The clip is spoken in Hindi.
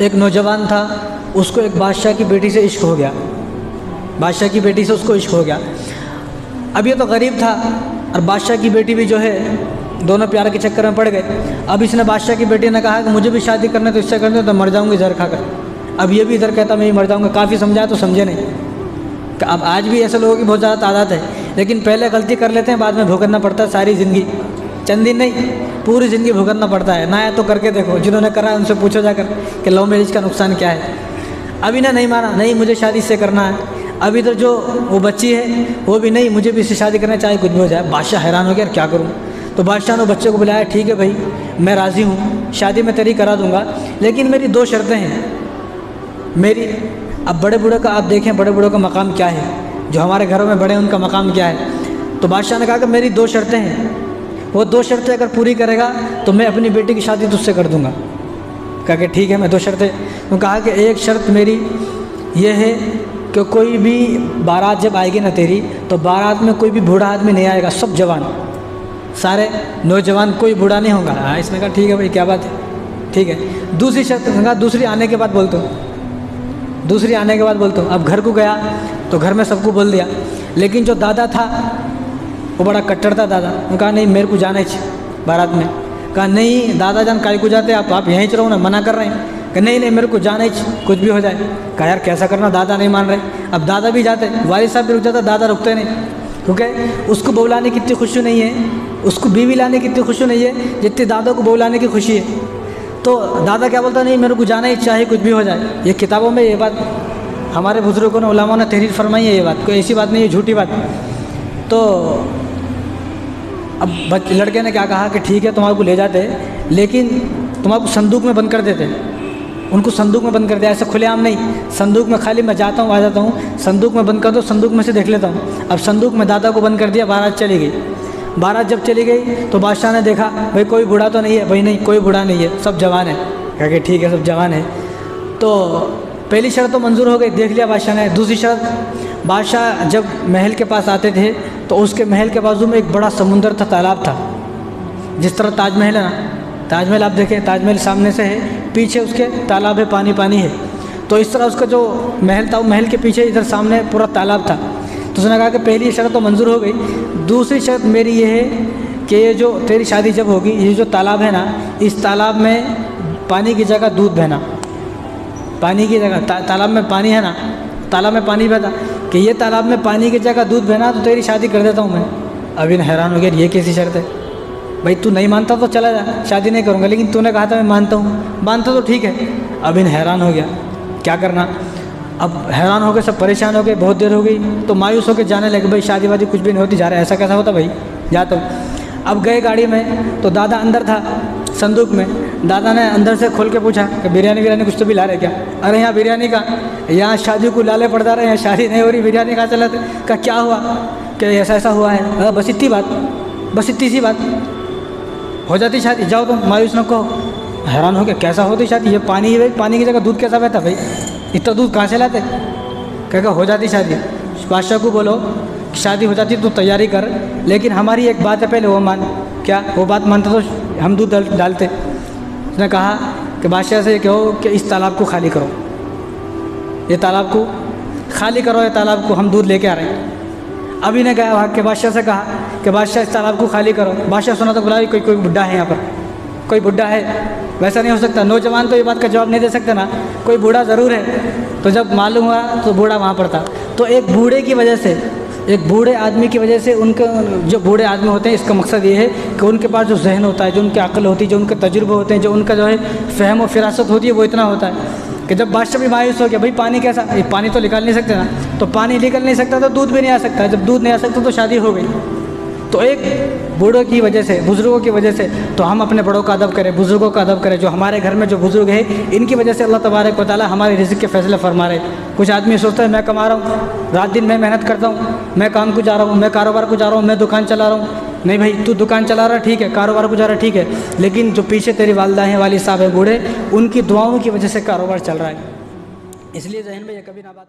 एक नौजवान था, उसको एक बादशाह की बेटी से इश्क हो गया। बादशाह की बेटी से उसको इश्क हो गया। अब ये तो गरीब था, और बादशाह की बेटी भी जो है, दोनों प्यार के चक्कर में पड़ गए। अब इसने बादशाह की बेटी ने कहा कि मुझे भी शादी करना तो इससे करने तो मर जाऊँगी जहर खाकर। अब ये भी इधर कहता, मैं मर जाऊँगा। काफ़ी समझाया तो समझे नहीं। अब आज भी ऐसे लोगों की बहुत ज़्यादा तादाद है, लेकिन पहले गलती कर लेते हैं, बाद में भुगतना पड़ता है सारी ज़िंदगी। चंद दिन नहीं, पूरी ज़िंदगी भुगतना पड़ता है। ना या तो करके देखो, जिन्होंने करा उनसे पूछो जाकर कि लव मैरिज का नुकसान क्या है। अभी ना नहीं माना, नहीं मुझे शादी से करना है। अभी तो जो वो बच्ची है, वो भी नहीं, मुझे भी इससे शादी करना चाहे कुछ भी हो जाए। बादशाह हैरान हो गया क्या करूँ? तो बादशाह ने बच्चे को बुलाया, ठीक है भाई, मैं राज़ी हूँ, शादी मैं तेरी करा दूँगा, लेकिन मेरी दो शर्तें हैं। मेरी, अब बड़े बूढ़े का आप देखें, बड़े बूढ़ों का मकाम क्या है? जो हमारे घरों में बड़े उनका मकाम क्या है? तो बादशाह ने कहा कि मेरी दो शर्तें हैं। वो दो शर्तें अगर पूरी करेगा तो मैं अपनी बेटी की शादी तुझसे कर दूँगा। कहा कि ठीक है, मैं दो शर्तें तो कहा कि एक शर्त मेरी ये है कि कोई भी बारात जब आएगी ना तेरी तो बारात में कोई भी बूढ़ा आदमी नहीं आएगा, सब जवान। सारे नौजवान, कोई बूढ़ा नहीं होगा। हाँ इसने कहा, ठीक है भाई, क्या बात है? ठीक है। दूसरी शर्त कहा, दूसरी आने के बाद बोलता हूँ। दूसरी आने के बाद बोलता हूँ। अब घर को गया तो घर में सबको बोल दिया। लेकिन जो दादा था वो बड़ा कट्टर था दादा। उन्होंने कहा, नहीं, मेरे को जाना ही बारात में। कहा, नहीं, दादा जान काय को जाते आप आप यहीं चलो ना मना कर रहे हैं। कि नहीं नहीं, मेरे को जाना ही कुछ भी हो जाए। कहा, यार, कैसा करना, दादा नहीं मान रहे। अब दादा भी जाते वालिद साहब भी रुक जाता, दादा रुकते नहीं। क्योंकि उसको बहू लाने की इतनी खुशी नहीं है, उसको बीवी लाने की इतनी खुशी नहीं है, जितनी दादा को बहू लाने की खुशी है। तो दादा क्या बोलता, नहीं, मेरे को जाना ही, चाहे कुछ भी हो जाए। ये किताबों में ये बात, हमारे बुज़ुर्गों ने उलामा ने तहरीर फरमाई है ये बात, कोई ऐसी बात नहीं है, झूठी बात। तो अब लड़के ने क्या कहा कि ठीक है, तुम्हारे को ले जाते, लेकिन तुम्हारे को संदूक में बंद कर देते। उनको संदूक में बंद कर दिया, ऐसे खुलेआम नहीं। संदूक में खाली मैं जाता हूँ, आ जाता हूँ। संदूक में बंद कर दो, संदूक में से देख लेता हूँ। अब संदूक में दादा को बंद कर दिया, बारात चली गई। बारात जब चली गई तो बादशाह ने देखा, भाई कोई बूढ़ा तो नहीं है, भाई नहीं, कोई बूढ़ा नहीं है, सब जवान है। कहा कि ठीक है, सब जवान है। तो पहली शर्त तो मंजूर हो गई, देख लिया बादशाह ने। दूसरी शर्त, बादशाह जब महल के पास आते थे तो उसके महल के बाजू में एक बड़ा समुंदर था तालाब था। जिस तरह ताजमहल है ना ताजमहल आप देखें ताजमहल सामने से है पीछे उसके तालाब है पानी पानी है। तो इस तरह उसका जो महल था वो महल के पीछे इधर सामने पूरा तालाब था। तो उसने कहा कि पहली शर्त तो मंजूर हो गई दूसरी शर्त मेरी ये है कि ये जो तेरी शादी जब होगी ये जो तालाब है ना इस तालाब में पानी की जगह दूध बहना। पानी की जगह ता, तालाब में पानी है ना तालाब में पानी बहता। कि ये तालाब में पानी की जगह दूध बहना तो तेरी शादी कर देता हूँ मैं। अभी हैरान हो गया ये कैसी शर्त है। भाई तू नहीं मानता तो चला जा, शादी नहीं करूँगा, लेकिन तूने कहा था मैं मानता हूँ। मानता तो ठीक है। अभी हैरान हो गया। क्या करना? अब हैरान हो गए सब परेशान हो गए बहुत देर हो गई तो मायूस होकर जाने लगे, भाई शादी वादी कुछ भी नहीं होती, जा रहा है। ऐसा कैसा होता भाई? जा तो। अब गए गाड़ी में तो दादा अंदर था, संदूक में। दादा ने अंदर से खोल के पूछा कि बिरयानी बिरयानी कुछ तो भी ला रहे क्या? अरे यहाँ बिरयानी का, यहाँ शादी को लाले पड़ता रहे, यहाँ शादी नहीं हो रही, बिरयानी कहाँ चला का क्या हुआ? कि ऐसा ऐसा हुआ है। बस इतनी बात, बस इतनी सी बात। हो जाती शादी, जाओ तुम, मायूस न कहो। हैरान हो गया कैसा होती शादी? ये पानी भाई पानी की जगह दूध कैसा बहता भाई? इतना दूध कहाँ से लाते? क्या हो जाती शादी। बादशाह को बोलो, शादी हो जाती तो तैयारी कर, लेकिन हमारी एक बात है पहले, वो मान। क्या? वो बात मानते तो हम दूध डालते। उसने कहा कि बादशाह से कहो कि इस तालाब को खाली करो। ये तालाब को खाली करो, ये तालाब को हम दूध लेके आ रहे हैं। अभी ने कहा, वहाँ के बादशाह से कहा कि बादशाह, इस तालाब को खाली करो। बादशाह सुना तो बुला कोई कोई बुढ़ा है यहाँ पर। कोई बुढ़ा है। वैसा नहीं हो सकता। नौजवान तो ये बात का जवाब नहीं दे सकते ना। कोई बूढ़ा ज़रूर है। तो जब मालूम हुआ तो बूढ़ा वहाँ पर था। तो एक बूढ़े की वजह से एक बूढ़े आदमी की वजह से उनके, जो बूढ़े आदमी होते हैं, इसका मकसद ये है कि उनके पास जो जहन होता है, जो उनकी अकल होती है, जो उनके तजुर्बे होते हैं, जो उनका जो है फ़हम और फिरासत होती है, वो इतना होता है कि जब बादशाह भी मायूस हो गया, भाई पानी कैसा पानी तो निकाल नहीं सकते ना तो पानी निकल नहीं सकता तो दूध भी नहीं आ सकता, जब दूध नहीं आ सकता तो शादी हो गई। तो एक बूढ़ों की वजह से, बुज़ुर्गों की वजह से तो हम अपने बड़ों का अदब करें, बुज़ुर्गों का अदब करें, जो हमारे घर में जो बुज़ुर्ग है, इनकी वजह से अल्लाह तबारक वाली हमारे रिजिक के फैसले फरमा रहे कुछ आदमी सोचते हैं, मैं कमा रहा हूँ, रात दिन मैं मेहनत करता हूँ, मैं काम को जा रहा हूँ, मैं कारोबार को जा रहा हूँ, मैं दुकान चला रहा हूँ। नहीं भाई, तू दुकान चला रहा है ठीक है, कारोबार को जा रहा है ठीक है, लेकिन जो पीछे तेरी वालदा हैं, वाली साहब है, बूढ़े, उनकी दुआओं की वजह से कारोबार चल रहा है। इसलिए जहन में ये कभी ना बात